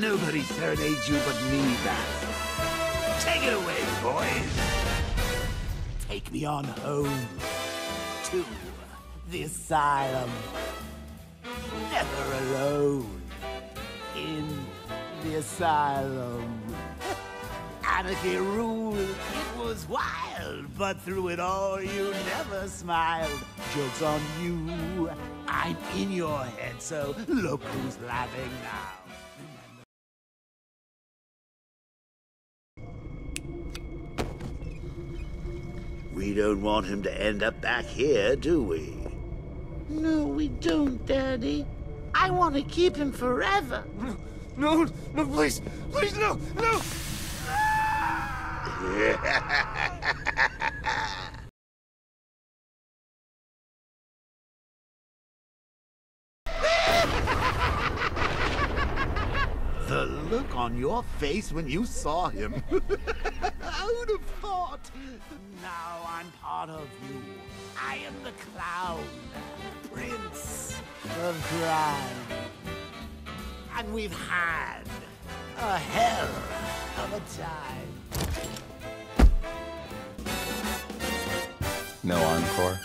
Nobody serenades you but me, Bat. Take it away, boys. Take me on home to the asylum. Never alone in the asylum. Anarchy ruled. It was wild, but through it all you never smiled. Joke's on you. I'm in your head, so look who's laughing now. We don't want him to end up back here, do we? No, we don't, Daddy. I want to keep him forever. No, no, please, please, no, no! The look on your face when you saw him. I would have thought. Now Part of you. I am the clown, prince of crime. And we've had a hell of a time. No encore?